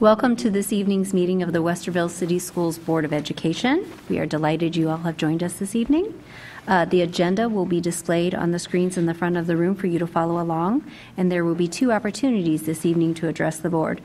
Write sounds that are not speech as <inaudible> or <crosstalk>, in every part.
Welcome to this evening's meeting of the Westerville City Schools Board of Education. We are delighted you all have joined us this evening. Uh, The agenda will be displayed on the screens in the front of the room for you to follow along, and there will be two opportunities this evening to address the board.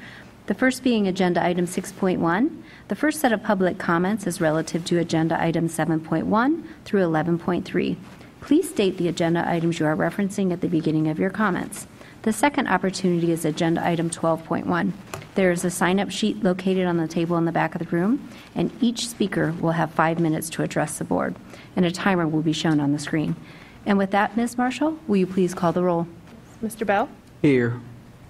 The first being Agenda Item 6.1. The first set of public comments is relative to Agenda Item 7.1 through 11.3. Please state the agenda items you are referencing at the beginning of your comments. The second opportunity is Agenda Item 12.1. There is a sign-up sheet located on the table in the back of the room, and each speaker will have five minutes to address the board, and a timer will be shown on the screen. And with that, Ms. Marshall, will you please call the roll? Mr. Bell? Here.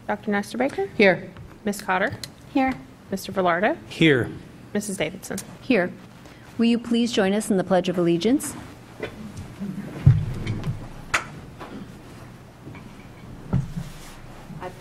Dr. Nestor-Baker? Here. Ms. Cotter? Here. Mr. Vilardo? Here. Mrs. Davidson? Here. Will you please join us in the Pledge of Allegiance?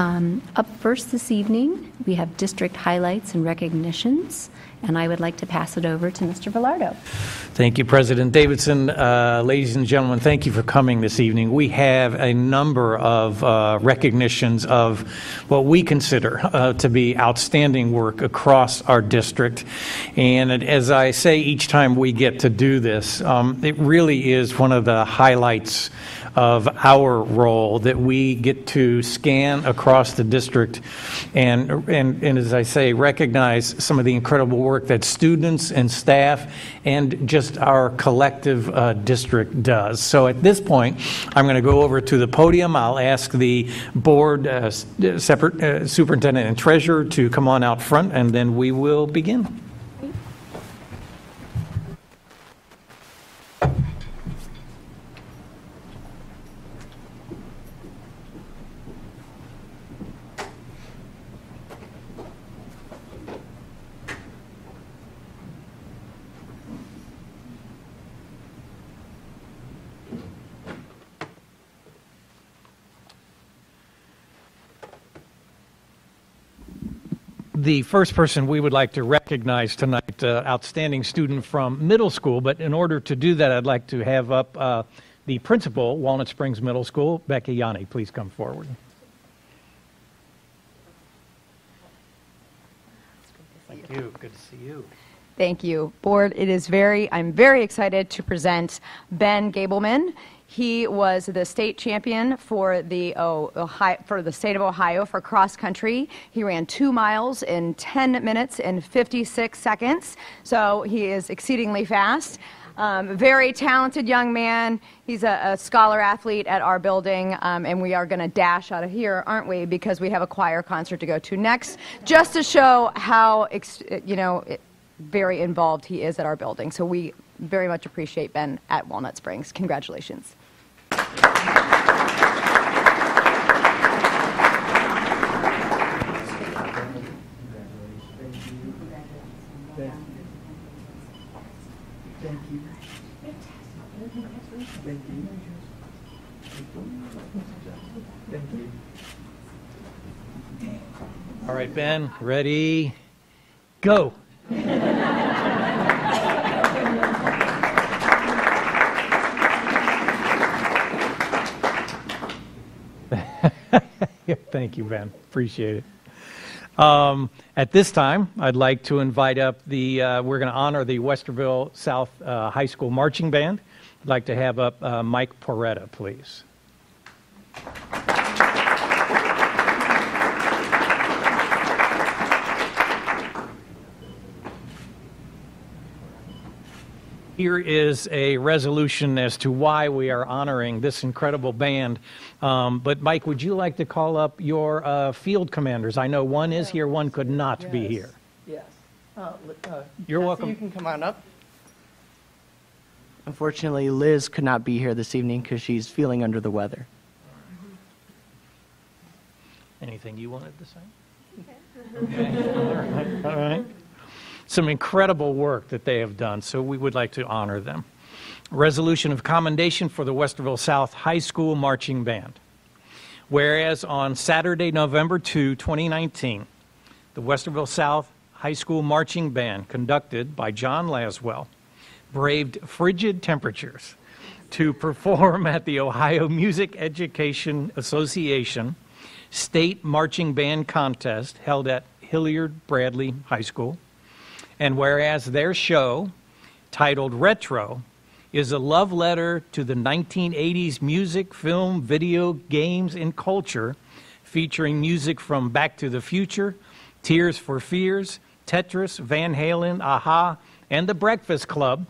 Um, Up first this evening, we have district highlights and recognitions, and I would like to pass it over to Mr. Vilardo. Thank you, President Davidson. Uh, Ladies and gentlemen, thank you for coming this evening. We have a number of uh, recognitions of what we consider uh, to be outstanding work across our district. And as I say each time we get to do this, um, it really is one of the highlights of our role that we get to scan across the district and, and, and as I say, recognize some of the incredible work that students and staff and just our collective uh, district does. So at this point, I'm going to go over to the podium. I'll ask the board uh, separate, uh, superintendent and treasurer to come on out front, and then we will begin. The first person we would like to recognize tonight, uh, outstanding student from middle school, but in order to do that, I'd like to have up uh, the principal, Walnut Springs Middle School, Becky Yanni. Please come forward. Thank you. Good to see you. Thank you. Board, it is very, I'm very excited to present Ben Gableman. He was the state champion for the, oh, Ohio, for the state of Ohio for cross country. He ran two miles in 10 minutes and 56 seconds, so he is exceedingly fast. Um, very talented young man. He's a, a scholar athlete at our building, um, and we are going to dash out of here, aren't we? Because we have a choir concert to go to next, just to show how, you know, very involved he is at our building. So we very much appreciate Ben at Walnut Springs. Congratulations. Right, Ben, ready, go. <laughs> Thank you, Ben. Appreciate it. Um, At this time, I'd like to invite up the, uh, we're going to honor the Westerville South uh, High School Marching Band. I'd like to have up uh, Mike Poretta, please. Here is a resolution as to why we are honoring this incredible band. Um, But Mike, would you like to call up your uh, field commanders? I know one is here, one could not be here. Yes. Uh, uh, You're Jesse, welcome. You can come on up. Unfortunately, Liz could not be here this evening because she's feeling under the weather. Anything you wanted to say? Okay. <laughs> All right. All right. Some incredible work that they have done, so we would like to honor them. Resolution of commendation for the Westerville South High School Marching Band. Whereas on Saturday, November 2, 2019, the Westerville South High School Marching Band, conducted by John Laswell, braved frigid temperatures to perform at the Ohio Music Education Association State Marching Band Contest held at Hilliard Bradley High School. And whereas their show, titled Retro, is a love letter to the 1980s music, film, video, games, and culture, featuring music from Back to the Future, Tears for Fears, Tetris, Van Halen, a-ha, and The Breakfast Club.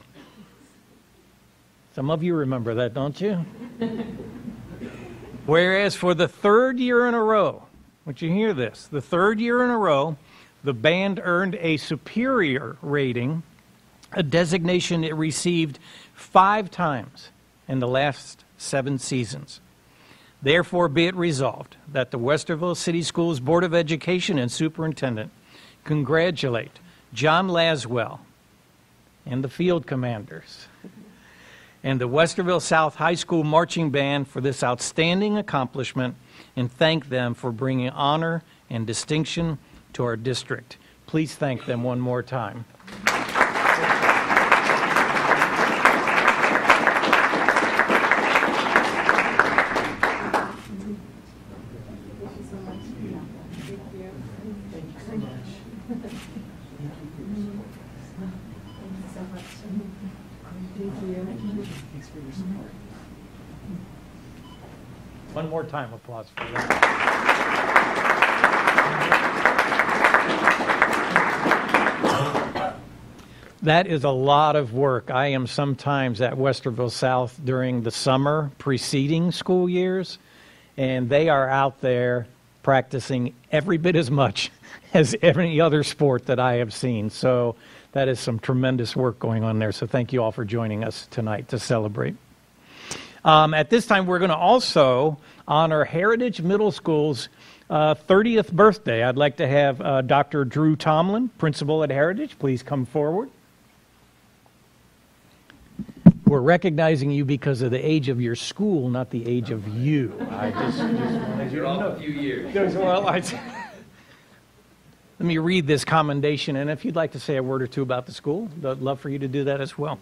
Some of you remember that, don't you? <laughs> Whereas for the third year in a row, would you hear this? The third year in a row, the band earned a superior rating, a designation it received five times in the last seven seasons. Therefore, be it resolved that the Westerville City Schools Board of Education and Superintendent congratulate John Laswell and the field commanders and the Westerville South High School Marching Band for this outstanding accomplishment and thank them for bringing honor and distinction to our district. Please thank them one more time. One more time, applause for them. That is a lot of work. I am sometimes at Westerville South during the summer preceding school years, and they are out there practicing every bit as much <laughs> as any other sport that I have seen. So that is some tremendous work going on there. So thank you all for joining us tonight to celebrate. Um, at this time, we're going to also honor Heritage Middle School's uh, 30th birthday. I'd like to have uh, Dr. Drew Tomlin, principal at Heritage, please come forward. We're recognizing you because of the age of your school, not the age of you. I just, just you to know. a few years. <laughs> Well, I- Let me read this commendation, and if you'd like to say a word or two about the school, I'd love for you to do that as well.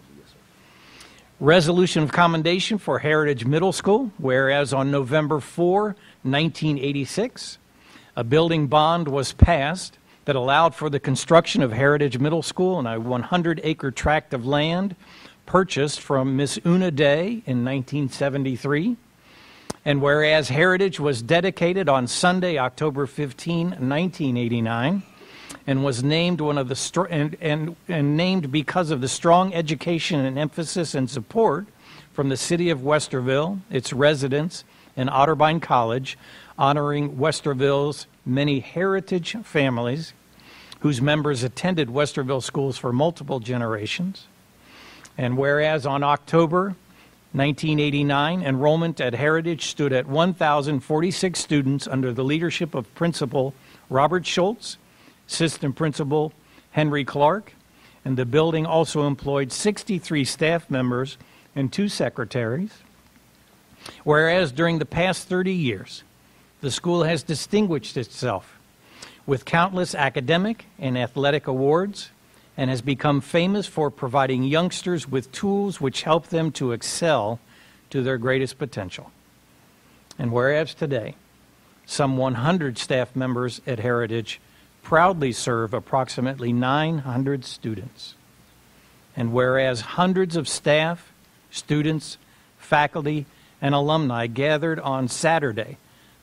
Resolution of commendation for Heritage Middle School, whereas on November 4, 1986, a building bond was passed that allowed for the construction of Heritage Middle School on a 100 acre tract of land purchased from Miss Una Day in 1973. And whereas Heritage was dedicated on Sunday, October 15, 1989, and was named one of the str- and, and, and named because of the strong education and emphasis and support from the city of Westerville, its residents, and Otterbein College, honoring Westerville's many heritage families whose members attended Westerville schools for multiple generations. And whereas on October 1989, enrollment at Heritage stood at 1,046 students under the leadership of Principal Robert Schultz, Assistant Principal Henry Clark, and the building also employed 63 staff members and two secretaries. Whereas during the past 30 years, the school has distinguished itself with countless academic and athletic awards and has become famous for providing youngsters with tools which help them to excel to their greatest potential. And whereas today, some 100 staff members at Heritage proudly serve approximately 900 students. And whereas hundreds of staff, students, faculty, and alumni gathered on Saturday,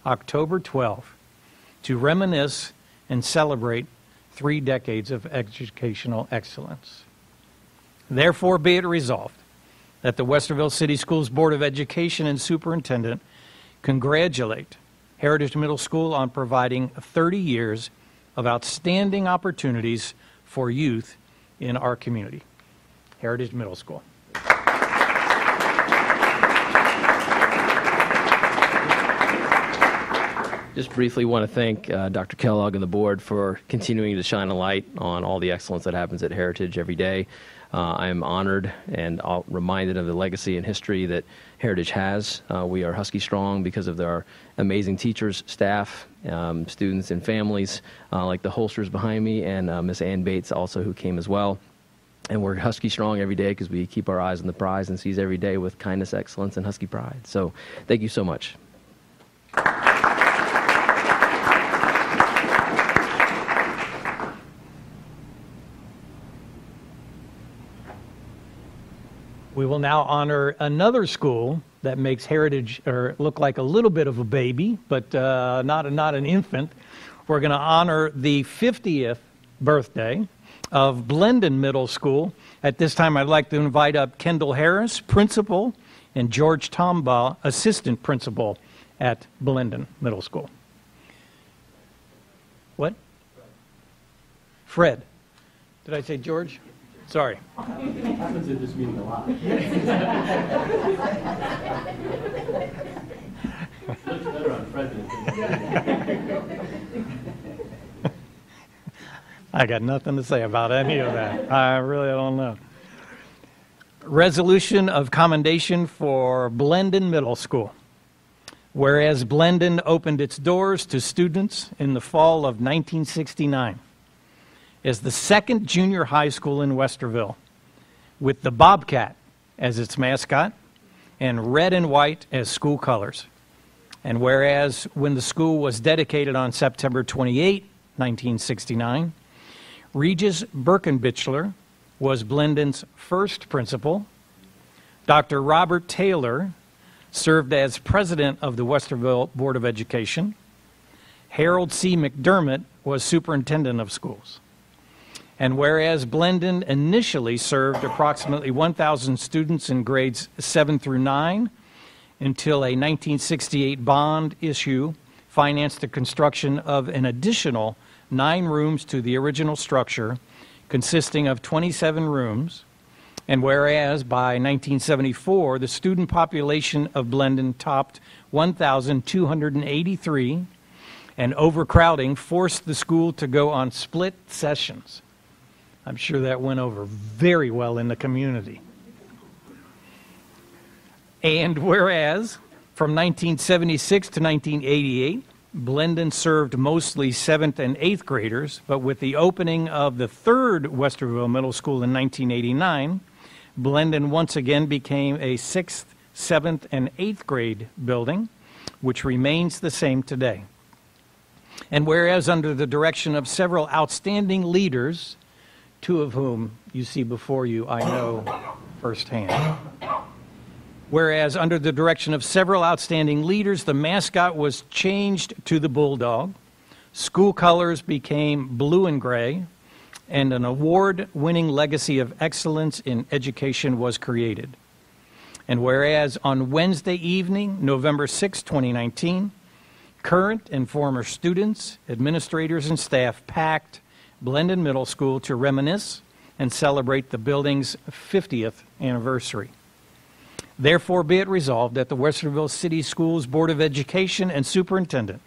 October 12, to reminisce and celebrate three decades of educational excellence. Therefore, be it resolved that the Westerville City Schools Board of Education and Superintendent congratulate Heritage Middle School on providing 30 years of outstanding opportunities for youth in our community. Heritage Middle School. Just briefly want to thank uh, Dr. Kellogg and the board for continuing to shine a light on all the excellence that happens at Heritage every day. Uh, I am honored and uh, reminded of the legacy and history that Heritage has. Uh, we are Husky Strong because of our amazing teachers, staff, um, students, and families, uh, like the holsters behind me, and uh, Miss Ann Bates also, who came as well. And we're Husky Strong every day because we keep our eyes on the prize and seize every day with kindness, excellence, and Husky pride. So thank you so much. We will now honor another school that makes Heritage look like a little bit of a baby, but uh, not, a, not an infant. We're going to honor the 50th birthday of Blendon Middle School. At this time, I'd like to invite up Kendall Harris, principal, and George Tombaugh, assistant principal at Blendon Middle School. What? Fred. Did I say George? Sorry. happens at this meeting a lot. <laughs> Looks better on president I got nothing to say about any of that. I really don't know. Resolution of commendation for Blendon Middle School. Whereas Blendon opened its doors to students in the fall of 1969 as the second junior high school in Westerville, with the Bobcat as its mascot and red and white as school colors. And whereas when the school was dedicated on September 28, 1969, Regis Birkenbichler was Blendon's first principal. Dr. Robert Taylor served as president of the Westerville Board of Education. Harold C. McDermott was superintendent of schools. And whereas Blendon initially served approximately 1,000 students in grades 7 through 9 until a 1968 bond issue financed the construction of an additional nine rooms to the original structure, consisting of 27 rooms. And whereas by 1974, the student population of Blendon topped 1,283, and overcrowding forced the school to go on split sessions. I'm sure that went over very well in the community. And whereas from 1976 to 1988, Blendon served mostly seventh and eighth graders, but with the opening of the third Westerville Middle School in 1989, Blendon once again became a sixth, seventh, and eighth grade building, which remains the same today. And whereas under the direction of several outstanding leaders, two of whom you see before you I know firsthand. Whereas, under the direction of several outstanding leaders, the mascot was changed to the bulldog, school colors became blue and gray, and an award winning legacy of excellence in education was created. And whereas on Wednesday evening, November 6, 2019, current and former students, administrators, and staff packed Blendon Middle School to reminisce and celebrate the building's 50th anniversary. Therefore, be it resolved that the Westerville City Schools Board of Education and Superintendent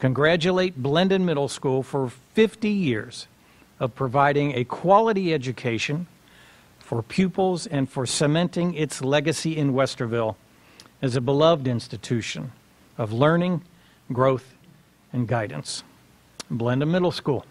congratulate Blendon Middle School for 50 years of providing a quality education for pupils and for cementing its legacy in Westerville as a beloved institution of learning, growth, and guidance. Blendon Middle School.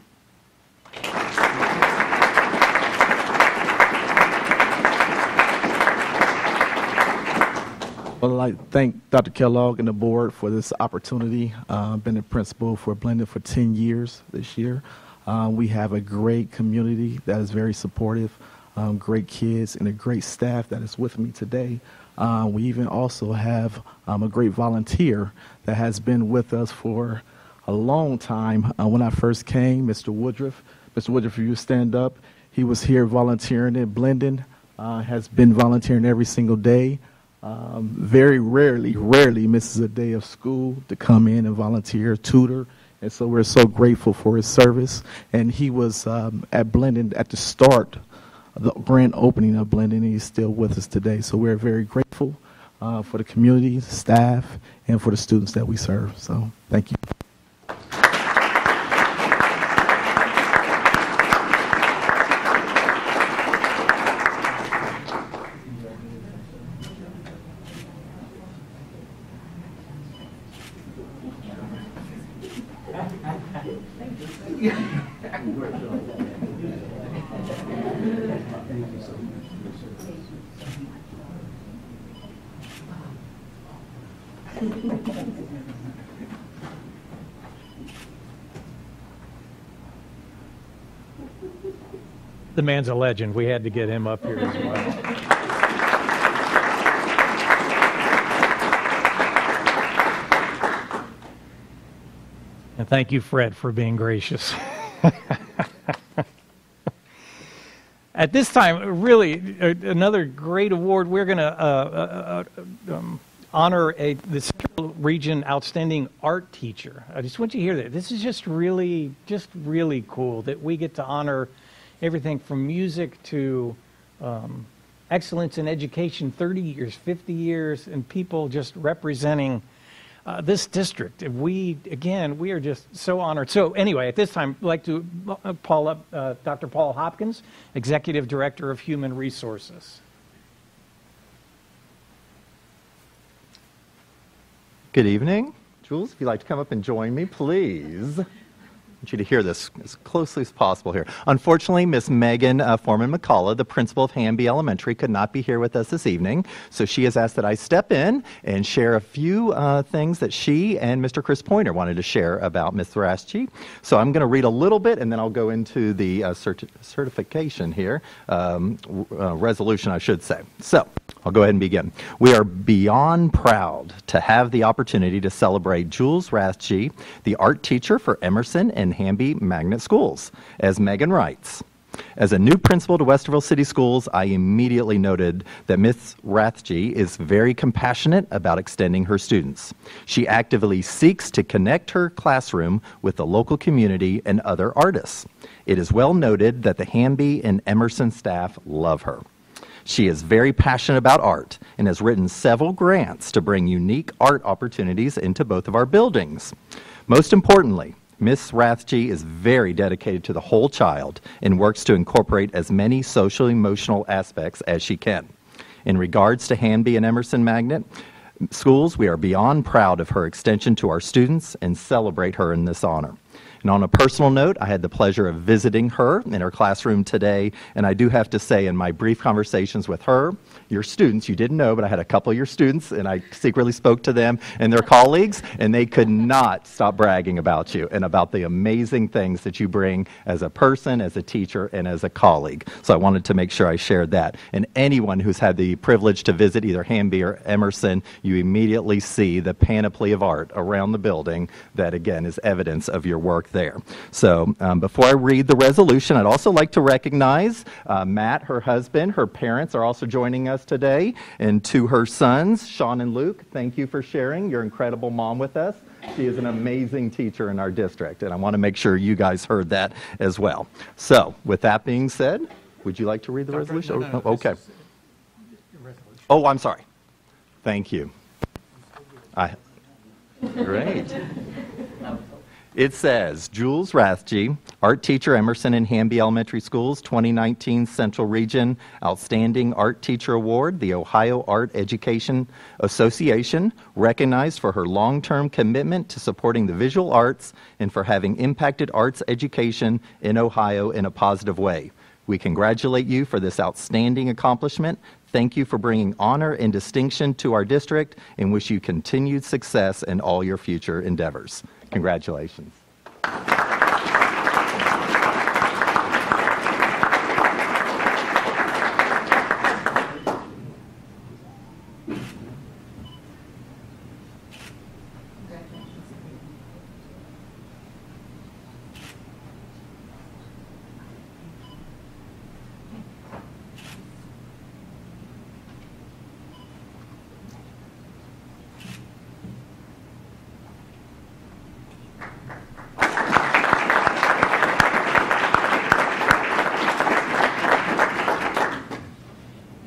Well, I'd like to thank Dr. Kellogg and the board for this opportunity. Uh, been a principal for Blendon for 10 years this year. Uh, we have a great community that is very supportive, um, great kids, and a great staff that is with me today. Uh, we even also have um, a great volunteer that has been with us for a long time. Uh, when I first came, Mr. Woodruff, Mr. Woodruff, if you stand up, he was here volunteering at Blendon, uh, has been volunteering every single day. Um, very rarely, rarely misses a day of school to come in and volunteer, tutor, and so we're so grateful for his service. And he was um, at Blendon at the start, of the grand opening of Blendon, and he's still with us today. So we're very grateful uh, for the community, staff, and for the students that we serve. So thank you. The man's a legend. We had to get him up here as well. Thank you, Fred, for being gracious. <laughs> At this time, really, another great award. We're going to uh, uh, uh, um, honor a, the Central Region Outstanding Art Teacher. I just want you to hear that. This is just really, just really cool that we get to honor everything from music to um, excellence in education 30 years, 50 years, and people just representing uh, this district. We, again, we are just so honored. So anyway, at this time, I'd like to uh, call up uh, Dr. Paul Hopkins, Executive Director of Human Resources. Good evening. Jules, if you'd like to come up and join me, please. Want you to hear this as closely as possible here. Unfortunately, Miss Megan uh, Foreman McCullough, the principal of Hanby Elementary, could not be here with us this evening, so she has asked that I step in and share a few uh, things that she and Mr. Chris Pointer wanted to share about Miss Rathje. So I'm going to read a little bit, and then I'll go into the uh, certi- certification here, um, uh, resolution, I should say. So I'll go ahead and begin. We are beyond proud to have the opportunity to celebrate Jules Rathje, the art teacher for Emerson and Hanby Magnet Schools. As Megan writes, as a new principal to Westerville City Schools, I immediately noted that Ms. Rathje is very compassionate about extending her students. She actively seeks to connect her classroom with the local community and other artists. It is well noted that the Hanby and Emerson staff love her. She is very passionate about art and has written several grants to bring unique art opportunities into both of our buildings. Most importantly, Ms. Rathje is very dedicated to the whole child and works to incorporate as many social emotional aspects as she can. In regards to Hanby and Emerson Magnet schools, we are beyond proud of her extension to our students and celebrate her in this honor. And on a personal note, I had the pleasure of visiting her in her classroom today, and I do have to say, in my brief conversations with her, your students, you didn't know, but I had a couple of your students, and I secretly spoke to them and their colleagues, and they could not stop bragging about you and about the amazing things that you bring as a person, as a teacher, and as a colleague. So I wanted to make sure I shared that. And anyone who's had the privilege to visit either Hanby or Emerson, you immediately see the panoply of art around the building that, again, is evidence of your work there. So um, before I read the resolution, I'd also like to recognize uh, Matt, her husband, her parents are also joining us today, and to her sons, Sean and Luke, thank you for sharing your incredible mom with us. She is an amazing teacher in our district, and I want to make sure you guys heard that as well. So, with that being said, would you like to read the resolution? Oh, okay. Oh, I'm sorry. Thank you. I, great. It says, Jules Rathje, art teacher, Emerson and Hanby Elementary Schools, 2019 Central Region Outstanding Art Teacher Award, the Ohio Art Education Association, recognized for her long-term commitment to supporting the visual arts and for having impacted arts education in Ohio in a positive way. We congratulate you for this outstanding accomplishment. Thank you for bringing honor and distinction to our district and wish you continued success in all your future endeavors. Congratulations.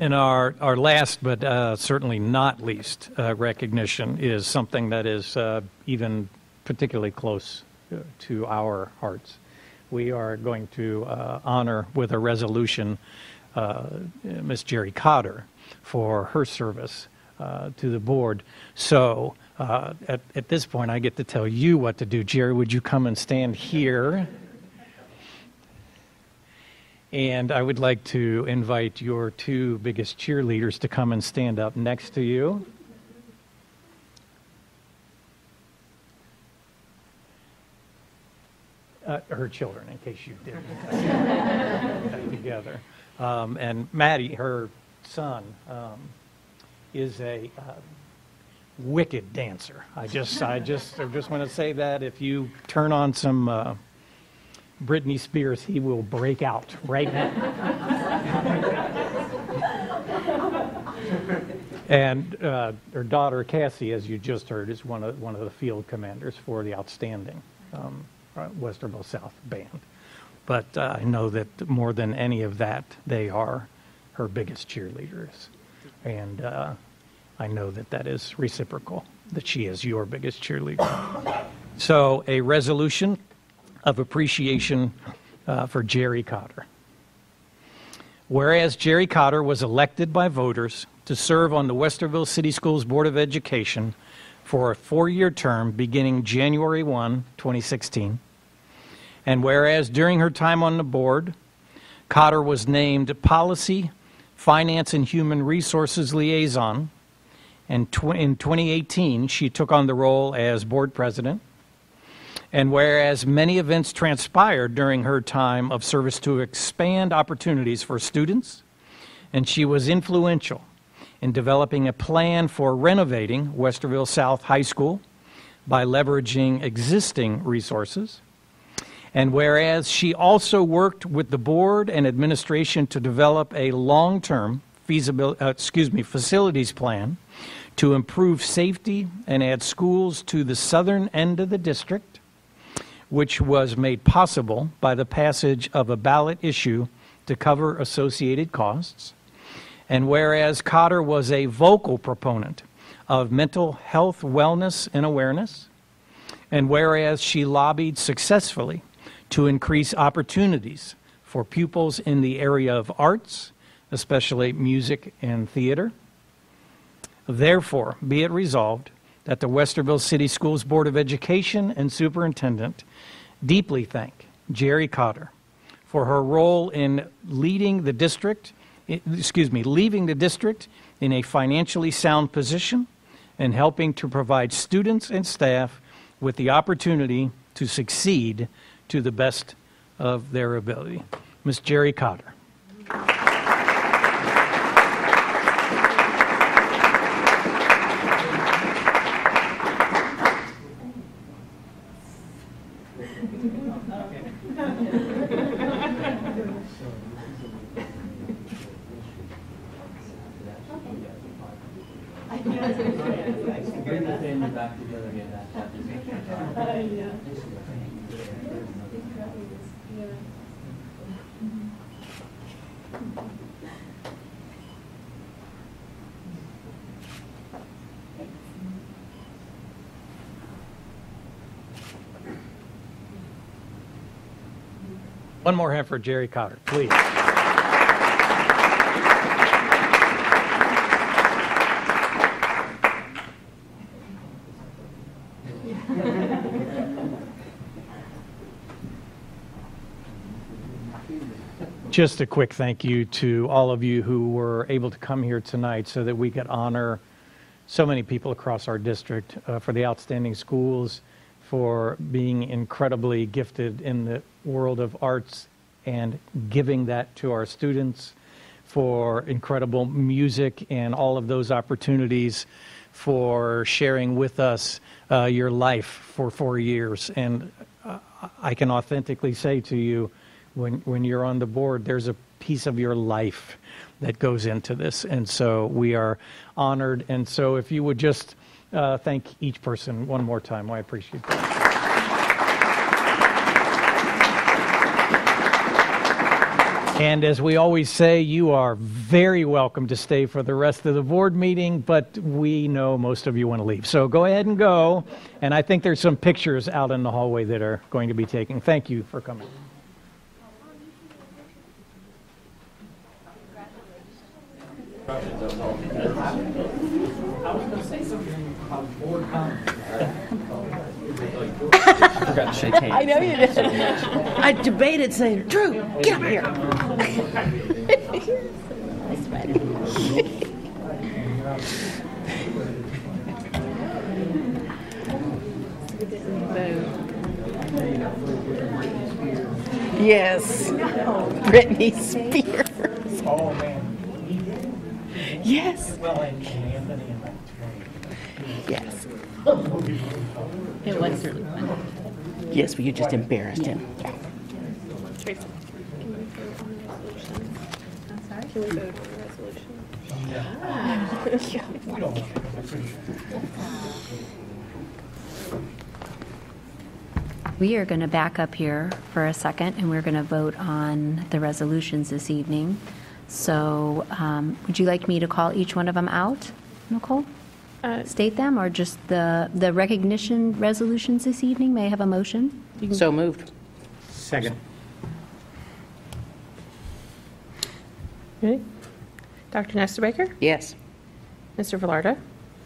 And our, our last, but uh, certainly not least, uh, recognition is something that is uh, even particularly close uh, to our hearts. We are going to uh, honor with a resolution uh, Ms. Jerry Cotter for her service to the board. So at, at this point, I get to tell you what to do. Jerry, would you come and stand here? And I would like to invite your two biggest cheerleaders to come and stand up next to you. Uh, her children, in case you didn't <laughs> that together. Um, and Maddie, her son, um, is a uh, wicked dancer. I just, I just, I just want to say that if you turn on some uh, Britney Spears, he will break out right now. and uh, her daughter Cassie, as you just heard, is one of one of the field commanders for the outstanding um, uh, Westerville South band. But uh, I know that more than any of that, they are her biggest cheerleaders, and uh, I know that that is reciprocal. That she is your biggest cheerleader. So a resolution of appreciation uh, for Jerry Cotter. Whereas Jerry Cotter was elected by voters to serve on the Westerville City Schools Board of Education for a four year term beginning January 1, 2016. And whereas during her time on the board, Cotter was named Policy, Finance, and Human Resources Liaison. And tw- in 2018, she took on the role as board president. And whereas many events transpired during her time of service to expand opportunities for students, and she was influential in developing a plan for renovating Westerville South High School by leveraging existing resources. And whereas she also worked with the board and administration to develop a long-term feasibility, uh, excuse me, facilities plan to improve safety and add schools to the southern end of the district, which was made possible by the passage of a ballot issue to cover associated costs. And whereas Cotter was a vocal proponent of mental health, wellness, and awareness, and whereas she lobbied successfully to increase opportunities for pupils in the area of arts, especially music and theater, therefore be it resolved that the Westerville City Schools Board of Education and Superintendent deeply thank Jerry Cotter for her role in leading the district, excuse me, leaving the district in a financially sound position and helping to provide students and staff with the opportunity to succeed to the best of their ability. Ms. Jerry Cotter. One more hand for Jerry Cotter, please. Just a quick thank you to all of you who were able to come here tonight so that we could honor so many people across our district uh, for the outstanding schools, for being incredibly gifted in the world of arts and giving that to our students, for incredible music and all of those opportunities, for sharing with us uh, your life for four years. And uh, I can authentically say to you, when, when you're on the board, there's a piece of your life that goes into this. And so we are honored. And so if you would just uh, thank each person one more time, I appreciate that. And as we always say, you are very welcome to stay for the rest of the board meeting, but we know most of you want to leave. So go ahead and go. And I think there's some pictures out in the hallway that are going to be taken. Thank you for coming. I was going to say something about board comments. Forgot to shake hands. I know you did. I debated saying, Drew, get up here. Yes. Britney Spears. Oh, man. Yes. Well, and Anthony and Yes. It was really fun. Yes, but you just embarrassed him. We? We are going to back up here for a second, and we're going to vote on the resolutions this evening. So um, would you like me to call each one of them out, Nicole? Uh, State them, or just the, the recognition resolutions this evening? May I have a motion? So moved. Second. Ready? Dr. Nestor Baker? Yes. Mr. Vilardo?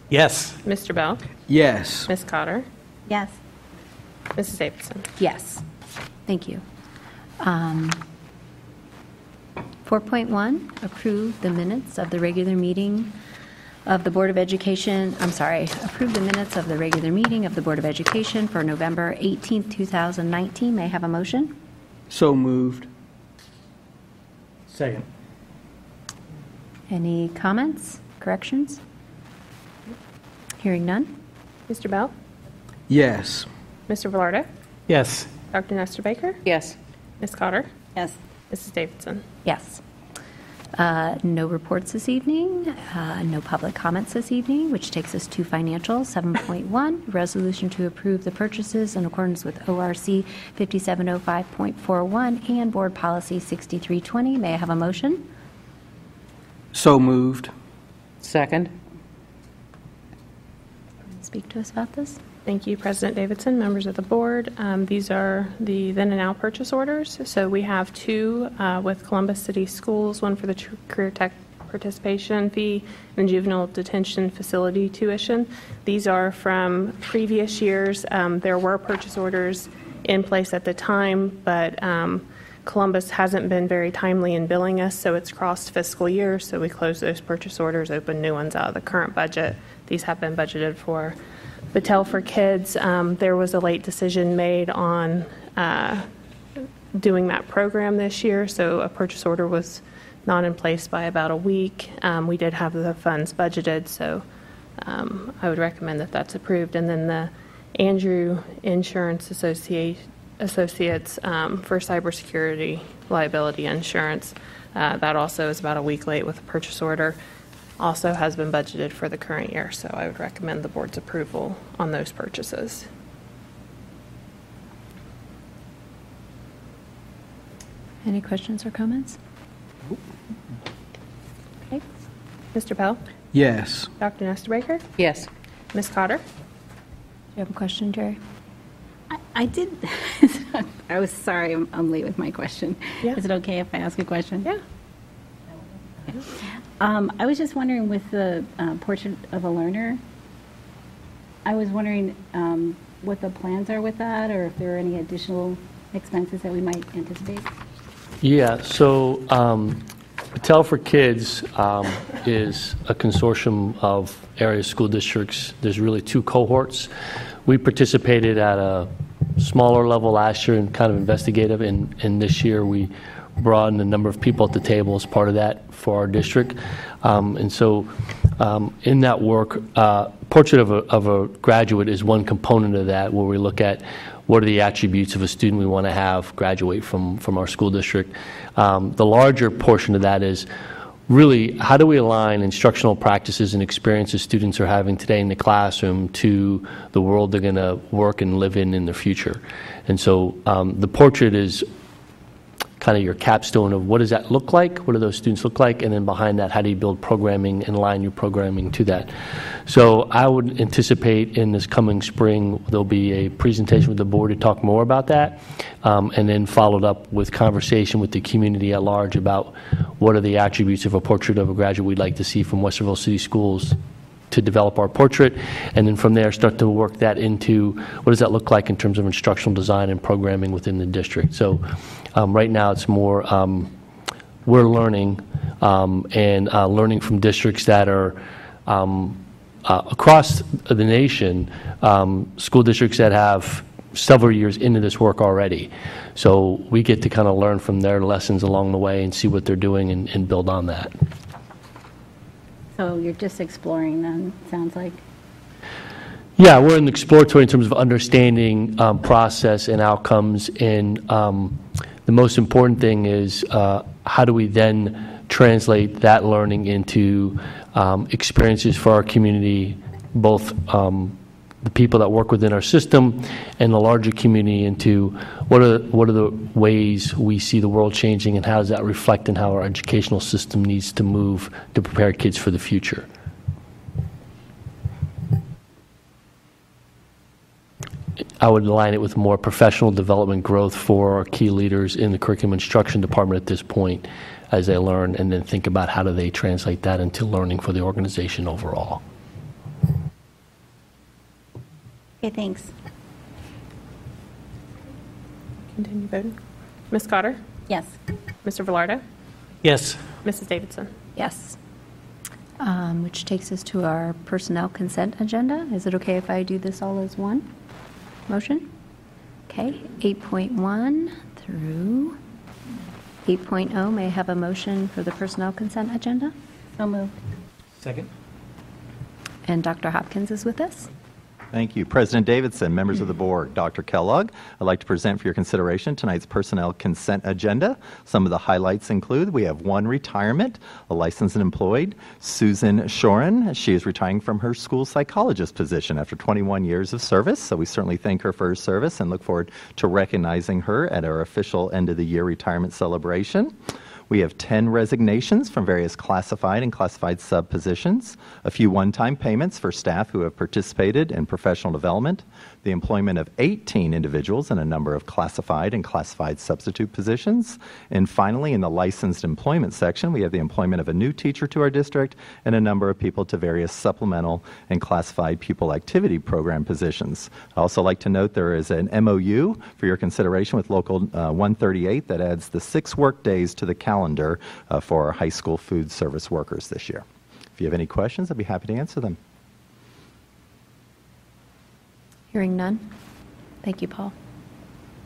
Yes. Mr. Bell? Yes. Ms. Cotter? Yes. Mrs. Davidson? Yes. Thank you. Um, 4.1, approve the minutes of the regular meeting of the Board of Education, I'm sorry, approve the minutes of the regular meeting of the Board of Education for November 18th, 2019. May I have a motion? So moved. Second. Any comments, corrections? Hearing none? Mr. Bell? Yes. Mr. Vilardo? Yes. Dr. Nestor Baker? Yes. Ms. Cotter? Yes. Mrs. Davidson? Yes. Uh, No reports this evening, uh, no public comments this evening, which takes us to financial. 7.1, resolution to approve the purchases in accordance with ORC 5705.41 and Board Policy 6320. May I have a motion? So moved. Second. Speak to us about this. Thank you, President Davidson, members of the board. Um, These are the then and now purchase orders. So we have two uh, with Columbus City Schools, one for the career tech participation fee and juvenile detention facility tuition. These are from previous years. Um, There were purchase orders in place at the time, but um, Columbus hasn't been very timely in billing us, so it's crossed fiscal years, so we closed those purchase orders, opened new ones out of the current budget. These have been budgeted for Battelle for Kids, um, there was a late decision made on uh, doing that program this year, so a purchase order was not in place by about a week. Um, We did have the funds budgeted, so um, I would recommend that that's approved. And then the Andrew Insurance Associate- Associates um, for cybersecurity liability insurance, uh, that also is about a week late with a purchase order also has been budgeted for the current year, so I would recommend the board's approval on those purchases. Any questions or comments? Okay. Mr. Bell? Yes. Dr. Nestor-Baker? Yes. Ms. Cotter? Do you have a question, Jerry? I- I did, <laughs> I was sorry, I'm I'm late with my question. Yeah. Is it okay if I ask a question? Yeah. Um, I was just wondering with the uh, Portrait of a Learner, I was wondering um, what the plans are with that, or if there are any additional expenses that we might anticipate? Yeah, so um, Battelle for Kids um, is a consortium of area school districts. There's really two cohorts. We participated at a smaller level last year and kind of investigative, and, and this year we broadened the number of people at the table as part of that for our district. Um, and so um, in that work, uh, Portrait of a, of a Graduate is one component of that where we look at what are the attributes of a student we want to have graduate from, from our school district. Um, the larger portion of that is really how do we align instructional practices and experiences students are having today in the classroom to the world they're going to work and live in in the future. And so um, the portrait is kind of your capstone of what does that look like? What do those students look like? And then behind that, how do you build programming and align your programming to that? So I would anticipate in this coming spring, there'll be a presentation with the board to talk more about that, um, and then followed up with conversation with the community at large about what are the attributes of a portrait of a graduate we'd like to see from Westerville City Schools to develop our portrait, and then from there, start to work that into what does that look like in terms of instructional design and programming within the district. So um, right now, it's more um, we're learning um, and uh, learning from districts that are um, uh, across the nation, um, school districts that have several years into this work already. So we get to kind of learn from their lessons along the way and see what they're doing and, and build on that. So you're just exploring then, sounds like. Yeah, we're in the exploratory in terms of understanding um, process and outcomes, and um, the most important thing is uh, how do we then translate that learning into um, experiences for our community, both um, the people that work within our system and the larger community into what are, what are the ways we see the world changing and how does that reflect in how our educational system needs to move to prepare kids for the future. I would align it with more professional development growth for our key leaders in the curriculum instruction department at this point as they learn and then think about how do they translate that into learning for the organization overall. Okay, thanks. Continue voting. Ms. Cotter? Yes. Mr. Vilardo? Yes. Mrs. Davidson? Yes. Um, Which takes us to our personnel consent agenda. Is it okay if I do this all as one motion? Okay, 8.1 through 8.0, may I have a motion for the personnel consent agenda? So moved. Second? And Dr. Hopkins is with us. Thank you. President Davidson, members of the board, Dr. Kellogg, I'd like to present for your consideration tonight's personnel consent agenda. Some of the highlights include we have one retirement, a licensed and employed, Susan Shoren. She is retiring from her school psychologist position after 21 years of service, so we certainly thank her for her service and look forward to recognizing her at our official end of the year retirement celebration. We have 10 resignations from various classified and classified sub positions, a few one time payments for staff who have participated in professional development, the employment of 18 individuals in a number of classified and classified substitute positions. And finally, in the licensed employment section, we have the employment of a new teacher to our district and a number of people to various supplemental and classified pupil activity program positions. I also like to note there is an MOU for your consideration with Local uh, 138 that adds the six work days to the calendar uh, for our high school food service workers this year. If you have any questions, I'd be happy to answer them. Hearing none. Thank you, Paul.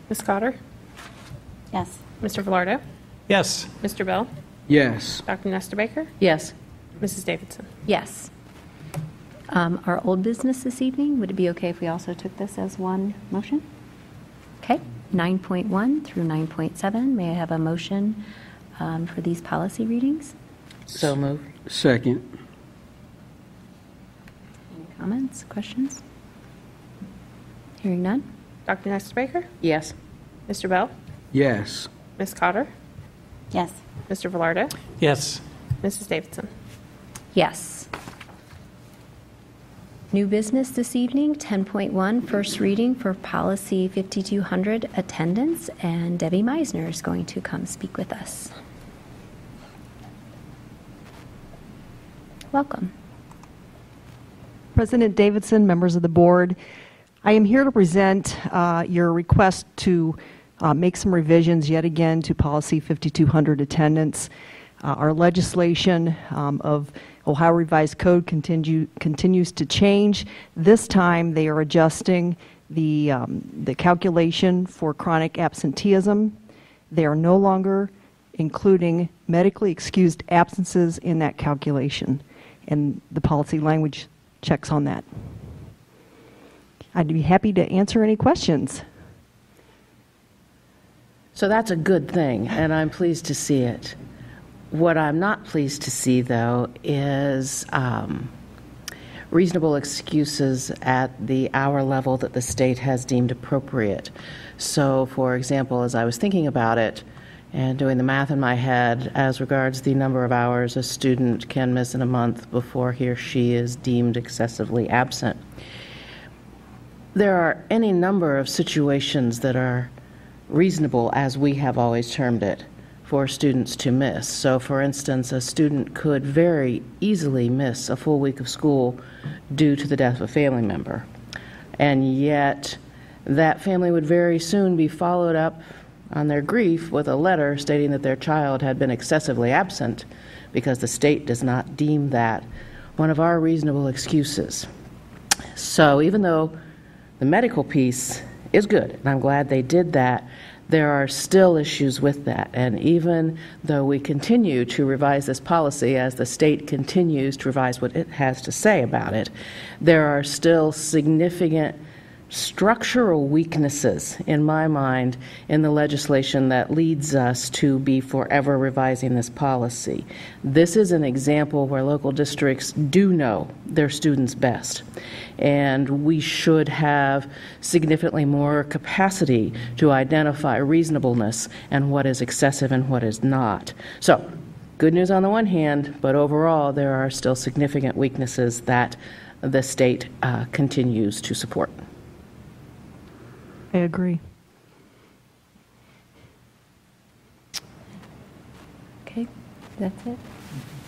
Ms. Cotter? Yes. Mr. Vilardo? Yes. Mr. Bell? Yes. Dr. Nestor-Baker? Yes. Mrs. Davidson? Yes. Um, Our old business this evening, would it be okay if we also took this as one motion? Okay, 9.1 through 9.7, may I have a motion um, for these policy readings? So moved. Second. Any Comments, questions? Hearing none? Dr. Nestor-Baker? Yes. Mr. Bell? Yes. Ms. Cotter? Yes. Mr. Vilardo? Yes. Mrs. Davidson? Yes. New business this evening, 10.1, first reading for policy 5200, attendance, and Debbie Meisner is going to come speak with us. Welcome. President Davidson, members of the board, I am here to present uh, your request to uh, make some revisions yet again to Policy 5200 attendance. Uh, Our legislation um, of Ohio Revised Code continue- continues to change. This time, they are adjusting the um, the calculation for chronic absenteeism. They are no longer including medically excused absences in that calculation, and the policy language checks on that. I'd be happy to answer any questions. So that's a good thing, and I'm pleased to see it. What I'm not pleased to see, though, is um, reasonable excuses at the hour level that the state has deemed appropriate. So, for example, as I was thinking about it and doing the math in my head as regards the number of hours a student can miss in a month before he or she is deemed excessively absent, there are any number of situations that are reasonable, as we have always termed it, for students to miss. So, for instance, a student could very easily miss a full week of school due to the death of a family member. And yet, that family would very soon be followed up on their grief with a letter stating that their child had been excessively absent because the state does not deem that one of our reasonable excuses. So, even though the medical piece is good, and I'm glad they did that, there are still issues with that. And even though we continue to revise this policy as the state continues to revise what it has to say about it, there are still significant structural weaknesses, in my mind, in the legislation that leads us to be forever revising this policy. This is an example where local districts do know their students best. And we should have significantly more capacity to identify reasonableness and what is excessive and what is not. So, good news on the one hand, but overall, there are still significant weaknesses that the state uh, continues to support. I agree. Okay, that's it?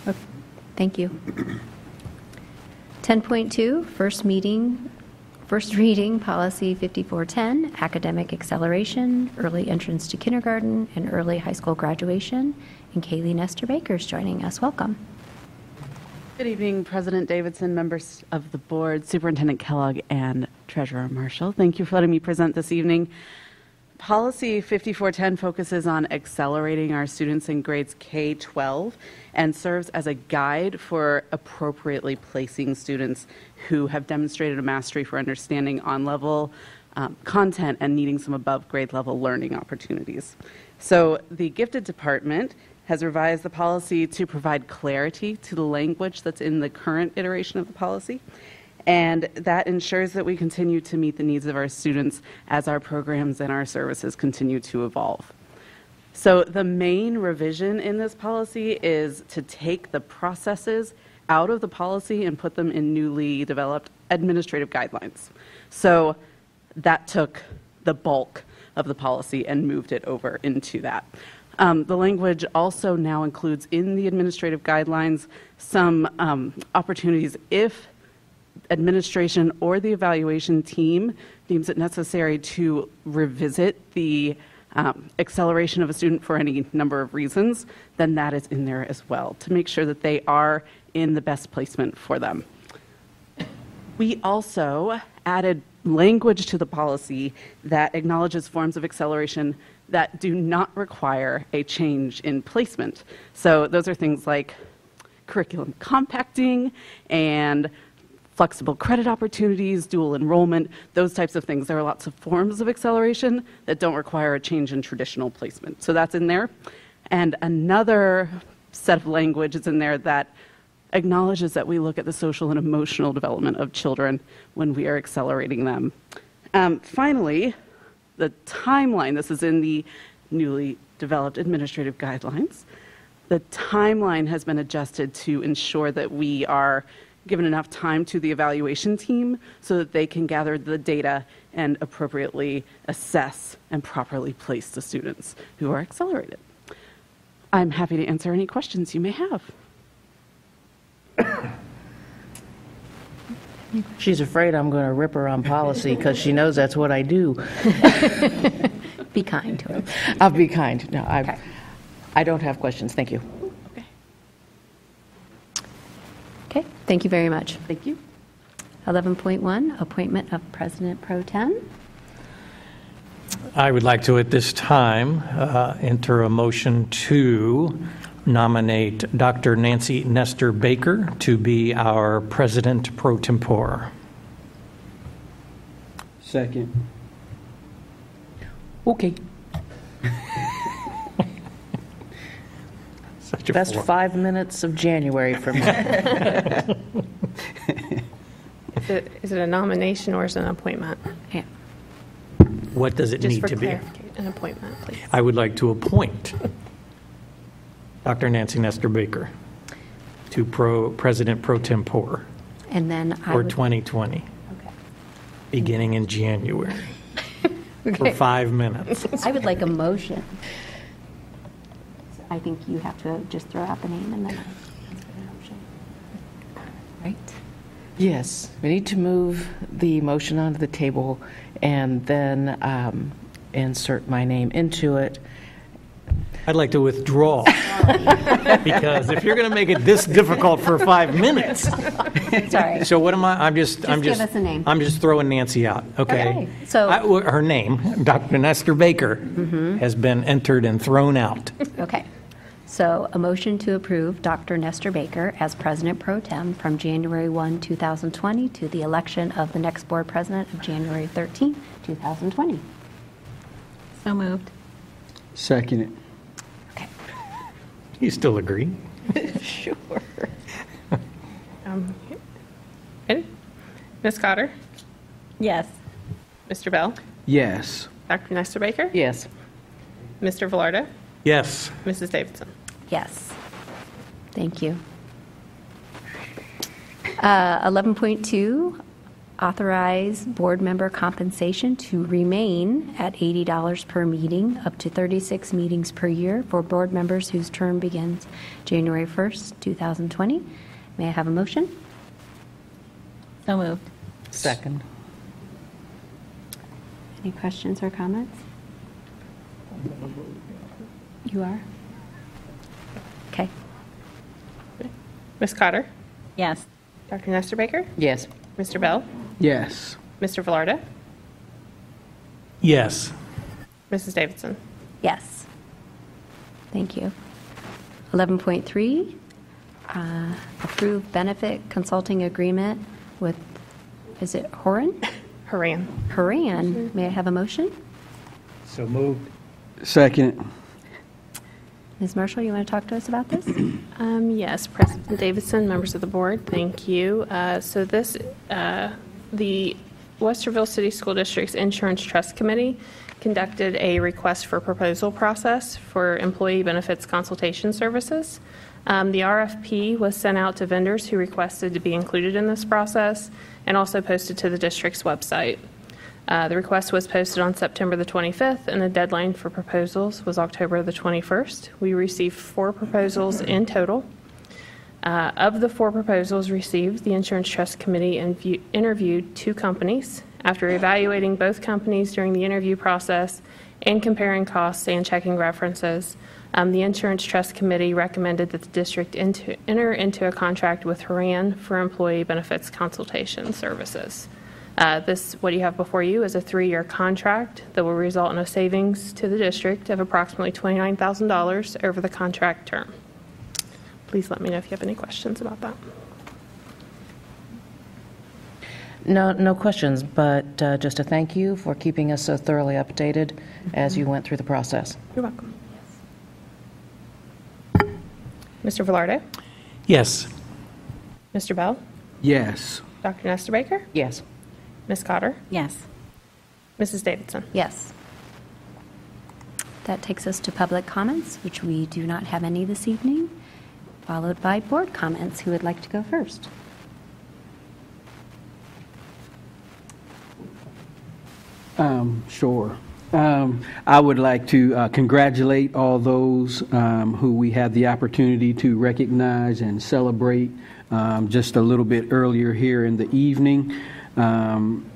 Okay, Thank you. 10.2, first meeting, first <laughs> reading, policy 5410, academic acceleration, early entrance to kindergarten, and early high school graduation. And Kaylee Nestor Baker is joining us. Welcome. Good evening, President Davidson, members of the board, Superintendent Kellogg, and Treasurer Marshall. Thank you for letting me present this evening. Policy 5410 focuses on accelerating our students in grades K 12 and serves as a guide for appropriately placing students who have demonstrated a mastery for understanding on level um, content and needing some above grade level learning opportunities. So, the gifted department has revised the policy to provide clarity to the language that's in the current iteration of the policy. And that ensures that we continue to meet the needs of our students as our programs and our services continue to evolve. So, the main revision in this policy is to take the processes out of the policy and put them in newly developed administrative guidelines. So, that took the bulk of the policy and moved it over into that. Um, the language also now includes in the administrative guidelines some um, opportunities if administration or the evaluation team deems it necessary to revisit the um, acceleration of a student for any number of reasons, then that is in there as well to make sure that they are in the best placement for them. We also added language to the policy that acknowledges forms of acceleration that do not require a change in placement. So those are things like curriculum compacting and flexible credit opportunities, dual enrollment, those types of things. There are lots of forms of acceleration that don't require a change in traditional placement. So that's in there. And another set of language is in there that acknowledges that we look at the social and emotional development of children when we are accelerating them. Um, finally, the timeline, this is in the newly developed administrative guidelines. The timeline has been adjusted to ensure that we are given enough time to the evaluation team so that they can gather the data and appropriately assess and properly place the students who are accelerated. I'm happy to answer any questions you may have. She's afraid I'm going to rip her on policy because she knows that's what I do. <laughs> Be kind to him. I'll be kind. No, I, Okay. I don't have questions. Thank you. Okay, Okay. thank you very much. Thank you. 11.1, appointment of President Pro Tem. I would like to, at this time, uh, enter a motion to nominate Dr. Nancy Nestor-Baker to be our President pro tempore. Second. Okay. <laughs> Such a Best form. five minutes of January for me. <laughs> Is it, is it a nomination or is it an appointment? Yeah. What does it Just need for to be? clarification, an appointment, please. I would like to appoint Dr. Nancy Nestor-Baker to pro, President pro tempore And then I for would... 2020, Okay. beginning in January, <laughs> for Okay. five minutes. I would like a motion. I think you have to just throw out the name and then. Right? Yes, we need to move the motion onto the table and then um, insert my name into it. I'd like to withdraw. <laughs> Because if you're going to make it this difficult for five minutes. Sorry. So what am I, I'm just, I'm Just just. give us a name. I'm just throwing Nancy out, okay? Okay, so- I- Her name, Dr. Nestor-Baker, Mm-hmm. has been entered and thrown out. Okay. So a motion to approve Dr. Nestor-Baker as President Pro Tem from January 1, 2020 to the election of the next board president of January 13, 2020. So moved. Second it. Okay. You still agree? <laughs> Sure. <laughs> Um, Ready? Ms. Cotter? Yes. Mr. Bell? Yes. Dr. Nestor-Baker? Yes. Mr. Vilardo? Yes. Mrs. Davidson? Yes. Thank you. Uh, 11.2, authorize board member compensation to remain at $80 per meeting, up to 36 meetings per year for board members whose term begins January 1st, 2020. May I have a motion? So moved. Second. Any questions or comments? You are? Okay. Ms. Cotter? Yes. Dr. Nestor-Baker? Yes. Mr. Bell? Yes. Mr. Vilardo? Yes. Mrs. Davidson? Yes. Thank you. 11.3, uh, approve benefit consulting agreement with, is it Horan? <laughs> Haran. Haran. May I have a motion? So moved. Second. Ms. Marshall, you want to talk to us about this? <clears throat> Um, Yes, President Davidson, members of the board, thank you. Uh, So this, uh, the Westerville City School District's Insurance Trust Committee conducted a request for proposal process for employee benefits consultation services. Um, The RFP was sent out to vendors who requested to be included in this process and also posted to the district's website. Uh, The request was posted on September the 25th, and the deadline for proposals was October the 21st. We received four proposals in total. Uh, Of the four proposals received, the Insurance Trust Committee invu- interviewed two companies. After evaluating both companies during the interview process and comparing costs and checking references, um, the Insurance Trust Committee recommended that the district into- enter into a contract with Haran for employee benefits consultation services. Uh, This, what you have before you, is a three-year contract that will result in a savings to the district of approximately $29,000 over the contract term. Please let me know if you have any questions about that. No, no questions, but uh, just a thank you for keeping us so thoroughly updated as you went through the process. You're welcome. Mr. Vilardo? Yes. Mr. Bell? Yes. Dr. Nestor-Baker? Yes. Ms. Cotter? Yes. Mrs. Davidson? Yes. That takes us to public comments, which we do not have any this evening, followed by board comments. Who would like to go first? Um, Sure. Um, I would like to uh, congratulate all those um, who we had the opportunity to recognize and celebrate um, just a little bit earlier here in the evening. Um,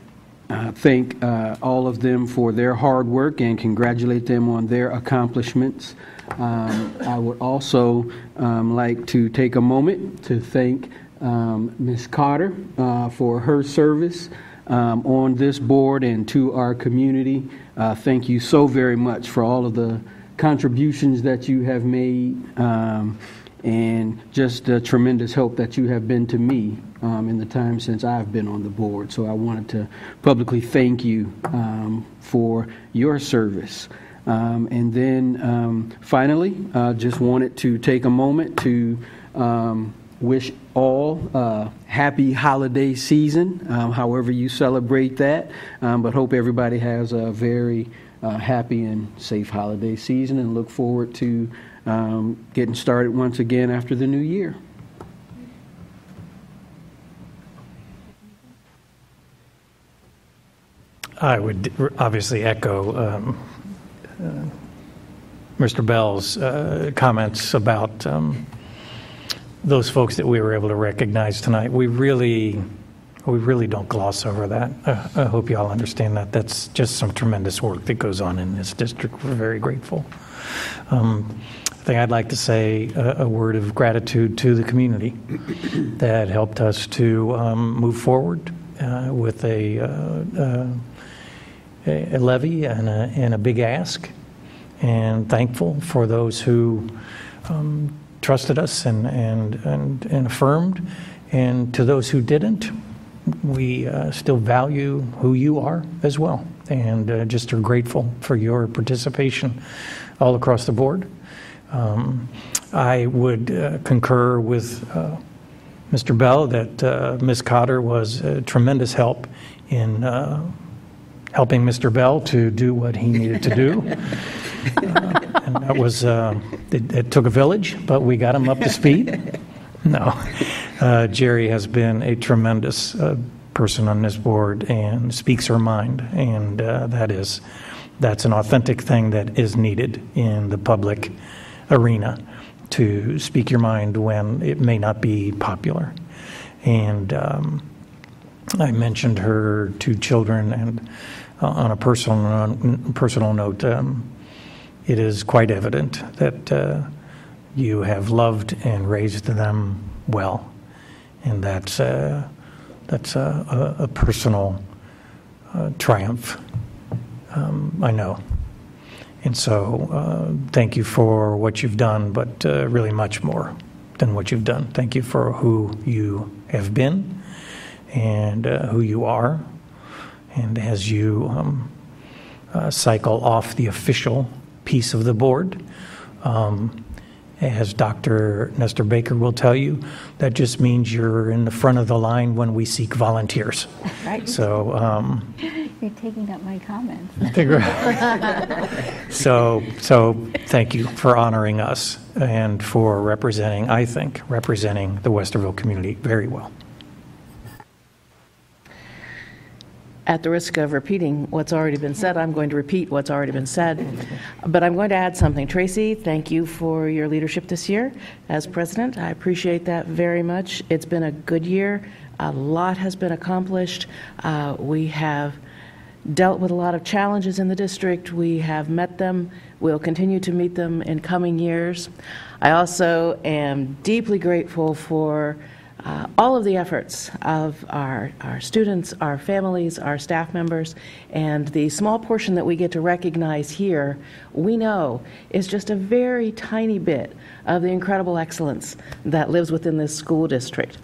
uh, Thank uh, all of them for their hard work and congratulate them on their accomplishments. Um, I would also um, like to take a moment to thank um, Ms. Cotter uh, for her service um, on this board and to our community. Uh, Thank you so very much for all of the contributions that you have made um, and just the tremendous help that you have been to me um, in the time since I've been on the board. So I wanted to publicly thank you um, for your service. Um, and then um, finally, uh, just wanted to take a moment to um, wish all uh, happy holiday season, um, however you celebrate that. But hope everybody has a very uh, happy and safe holiday season and look forward to um, getting started once again after the new year. I would obviously echo um, uh, Mr. Bell's uh, comments about um, those folks that we were able to recognize tonight. We really, we really don't gloss over that. Uh, I hope you all understand that. That's just some tremendous work that goes on in this district. We're very grateful. Um, I think I'd like to say a, a word of gratitude to the community <clears throat> that helped us to um, move forward uh, with a, uh, uh, a levy and a, and a big ask, and thankful for those who um, trusted us and, and, and, and affirmed, and to those who didn't, we uh, still value who you are as well, and uh, just are grateful for your participation all across the board. Um, I would uh, concur with uh, Mr. Bell that uh, Ms. Cotter was a tremendous help in uh, helping Mr. Bell to do what he needed to do. <laughs> Uh, and that was, uh, it, it took a village, but we got him up to speed. No. Uh, Jerry has been a tremendous uh, person on this board and speaks her mind, and uh, that is, that's an authentic thing that is needed in the public arena to speak your mind when it may not be popular. And um, I mentioned her two children, and uh, on a personal personal note, um, it is quite evident that uh, you have loved and raised them well, and that's uh, that's a, a, a personal uh, triumph. Um, I know. And so, uh, thank you for what you've done, but uh, really much more than what you've done. Thank you for who you have been and uh, who you are. And as you um, uh, cycle off the official piece of the board, um, as Dr. Nestor-Baker will tell you, that just means you're in the front of the line when we seek volunteers. <laughs> Right. So, um, You're taking up my comments. <laughs> so, so thank you for honoring us and for representing, I think, representing the Westerville community very well. At the risk of repeating what's already been said, I'm going to repeat what's already been said. But I'm going to add something. Tracy, thank you for your leadership this year as president. I appreciate that very much. It's been a good year. A lot has been accomplished. Uh, we have dealt with a lot of challenges in the district. We have met them. We'll continue to meet them in coming years. I also am deeply grateful for uh, all of the efforts of our, our students, our families, our staff members, and the small portion that we get to recognize here, we know is just a very tiny bit of the incredible excellence that lives within this school district.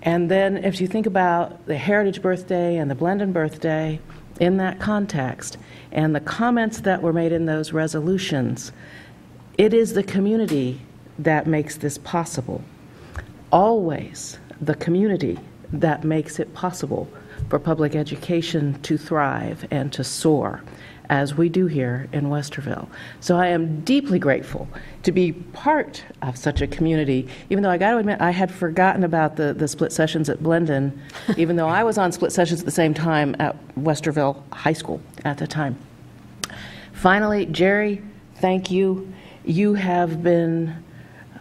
And then if you think about the Heritage Birthday and the Blendon Birthday in that context, and the comments that were made in those resolutions, it is the community that makes this possible always the community that makes it possible for public education to thrive and to soar, as we do here in Westerville. So I am deeply grateful to be part of such a community, even though I got to admit I had forgotten about the, the split sessions at Blendon, <laughs> even though I was on split sessions at the same time at Westerville High School at the time. Finally, Jerry, thank you. You have been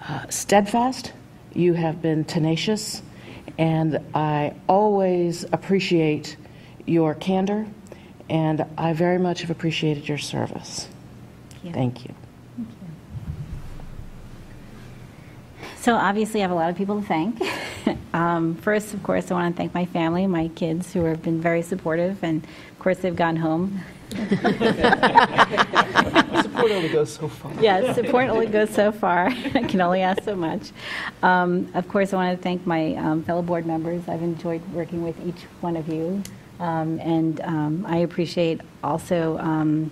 uh, steadfast you have been tenacious, and I always appreciate your candor, and I very much have appreciated your service. Thank you. So obviously, I have a lot of people to thank. <laughs> um, first, of course, I want to thank my family, my kids, who have been very supportive, and of course, they've gone home. <laughs> support only goes so far. Yes, support only goes so far. <laughs> I can only ask so much. Um, of course, I want to thank my um, fellow board members. I've enjoyed working with each one of you, um, and um, I appreciate also um,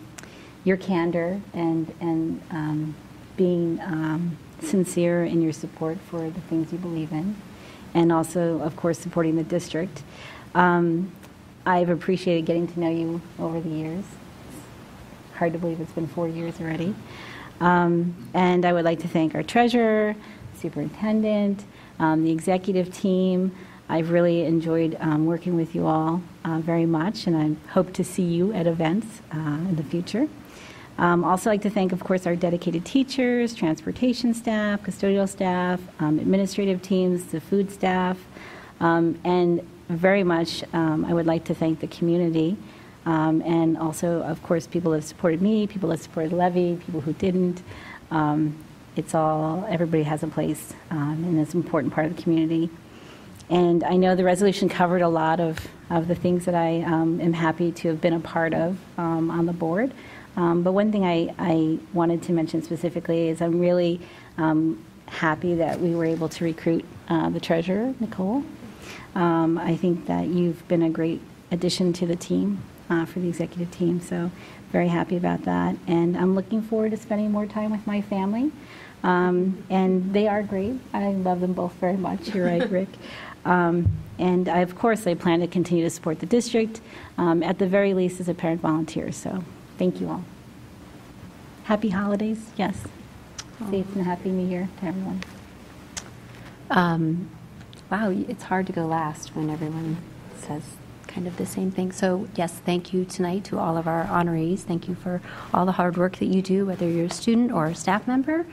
your candor and and um, being sincere in your support for the things you believe in, and also, of course, supporting the district. Um, I've appreciated getting to know you over the years. It's hard to believe it's been four years already. Um, and I would like to thank our treasurer, superintendent, um, the executive team. I've really enjoyed um, working with you all uh, very much, and I hope to see you at events uh, in the future. Um, Also like to thank, of course, our dedicated teachers, transportation staff, custodial staff, um, administrative teams, the food staff, um, and very much, um, I would like to thank the community, um, and also, of course, people have supported me, people have supported Levy, people who didn't. Um, It's all, everybody has a place, and it's an important part of the community. And I know the resolution covered a lot of, of the things that I um, am happy to have been a part of um, on the board. Um, But one thing I, I wanted to mention specifically is I'm really happy that we were able to recruit uh, the treasurer, Nicole. Um, I think that you've been a great addition to the team, uh, for the executive team, so very happy about that. And I'm looking forward to spending more time with my family. Um, And they are great. I love them both very much. You're right, <laughs> Rick. Um, And I, of course, I plan to continue to support the district, um, at the very least as a parent volunteer, so thank you all. Happy holidays, yes. Safe and happy new year to everyone. Wow, it's hard to go last when everyone says kind of the same thing. So yes, thank you tonight to all of our honorees. Thank you for all the hard work that you do, whether you're a student or a staff member.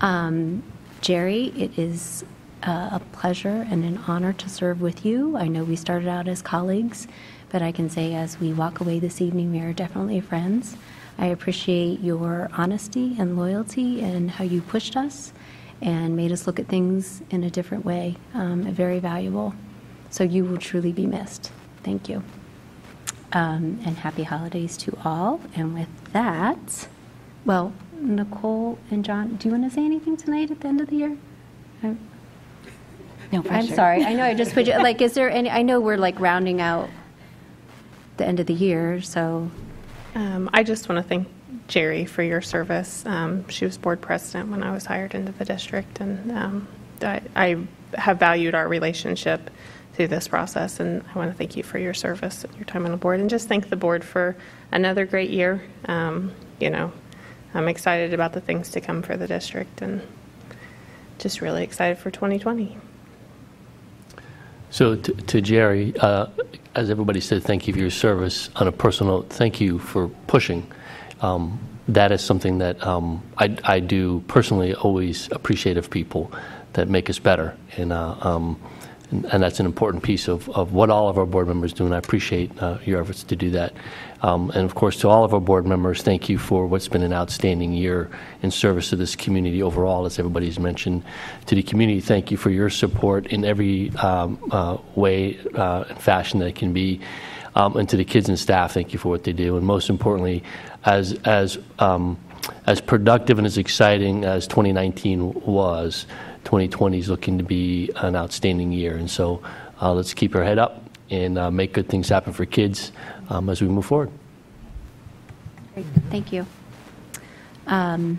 Um, Jerry, it is uh, a pleasure and an honor to serve with you. I know we started out as colleagues, but I can say as we walk away this evening, we are definitely friends. I appreciate your honesty and loyalty and how you pushed us and made us look at things in a different way. Um, very valuable. So you will truly be missed. Thank you. Um, and happy holidays to all. And with that, well, Nicole and John, do you want to say anything tonight at the end of the year? I'm, No I'm sorry. I know I just put you, like, is there any, I know we're like rounding out the end of the year, so, Um, I just want to thank Jerry for your service. Um, She was board president when I was hired into the district, and um, I I have valued our relationship through this process, and I want to thank you for your service and your time on the board, and just thank the board for another great year. Um, You know, I'm excited about the things to come for the district, and just really excited for 2020. So to, to Jerry, uh, as everybody said, thank you for your service. On a personal thank you for pushing. Um, that is something that um, I, I do personally always appreciate of people that make us better. And, uh, um, and, and that's an important piece of, of what all of our board members do, and I appreciate uh, your efforts to do that. Um, and of course, to all of our board members, thank you for what's been an outstanding year in service to this community overall, as everybody's mentioned. To the community, thank you for your support in every um, uh, way uh, and fashion that it can be. Um, and to the kids and staff, thank you for what they do. And most importantly, as as um, as productive and as exciting as 2019 was, 2020 is looking to be an outstanding year. And so, uh, let's keep our head up and uh, make good things happen for kids um, as we move forward. great, thank you. Um,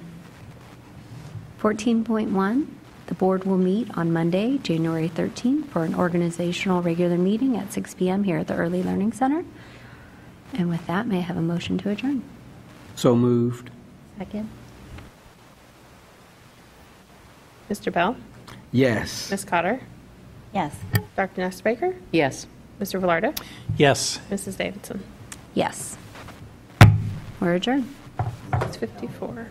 14.1, the board will meet on Monday, January 13th, for an organizational regular meeting at 6 PM here at the Early Learning Center. And with that, may I have a motion to adjourn? So moved. Second. Mr. Bell? Yes. Ms. Cotter? Yes. Dr. Nestor-Baker? Yes. Mr. Vilardo? Yes. Mrs. Davidson? Yes. We're adjourned. 654.